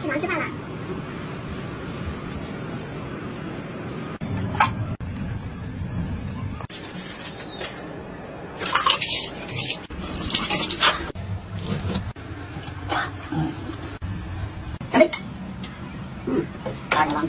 起床吃饭了。嗯。来。嗯，大王。